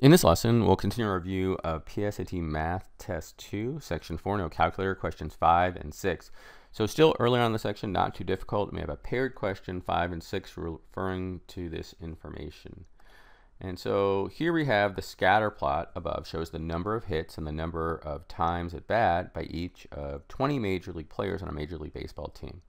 In this lesson, we'll continue our review of PSAT Math Test 2, Section 4, no calculator, questions 5 and 6. So still early on in the section, not too difficult. We have a paired question 5 and 6 referring to this information. And so here we have the scatter plot above shows the number of hits and the number of times at bat by each of 20 Major League players on a Major League Baseball team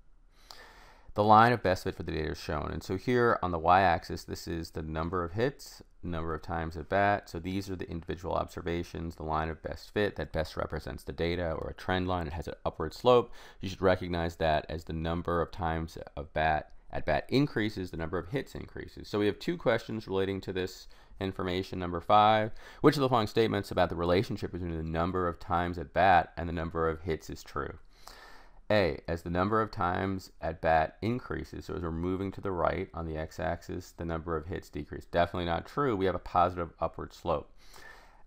the line of best fit for the data is shown. And so here on the y-axis, this is the number of hits, number of times at bat. So these are the individual observations, the line of best fit that best represents the data or a trend line. It has an upward slope. You should recognize that as the number of times of bat at bat increases, the number of hits increases. So we have two questions relating to this information. Number five, which of the following statements about the relationship between the number of times at bat and the number of hits is true? A, as the number of times at bat increases, so as we're moving to the right on the x-axis, the number of hits decrease. Definitely not true. We have a positive upward slope.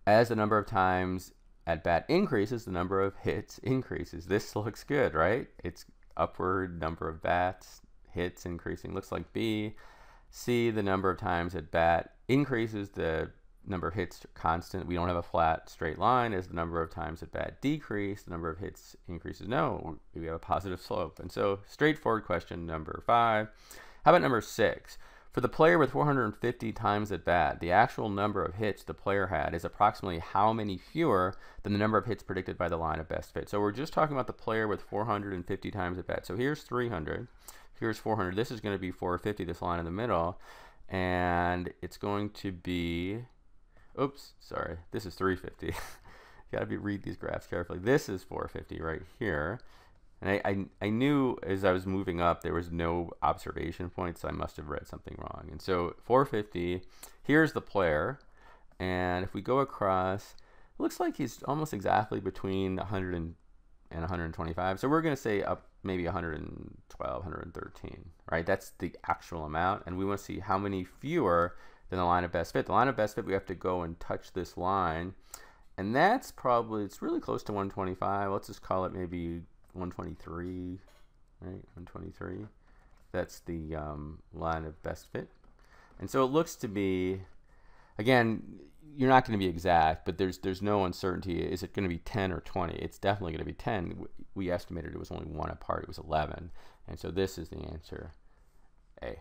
As the number of times at bat increases, the number of hits increases. This looks good, right? It's upward number of bats, hits increasing. Looks like B. C, the number of times at bat increases, the number of hits constant. We don't have a flat straight line. As the number of times at bat decrease, the number of hits increases. No, we have a positive slope. And so straightforward question number five. How about number six? For the player with 450 times at bat, the actual number of hits the player had is approximately how many fewer than the number of hits predicted by the line of best fit. So we're just talking about the player with 450 times at bat. So here's 300, here's 400. This is going to be 450, this line in the middle. And it's going to be Oops, sorry. This is 350. you gotta be read these graphs carefully. This is 450 right here. And I, I, I, knew as I was moving up there was no observation point, so I must have read something wrong. And so 450, here's the player. And if we go across, looks like he's almost exactly between 100 and, and 125. So we're going to say up maybe 112, 113, right? That's the actual amount. And we want to see how many fewer than the line of best fit. The line of best fit, we have to go and touch this line. And that's probably, it's really close to 125. Let's just call it maybe 123, right? 123. That's the um, line of best fit. And so it looks to be, again, you're not going to be exact, but there's there's no uncertainty. Is it going to be 10 or 20? It's definitely going to be 10. We estimated it was only one apart. It was 11. And so this is the answer, A.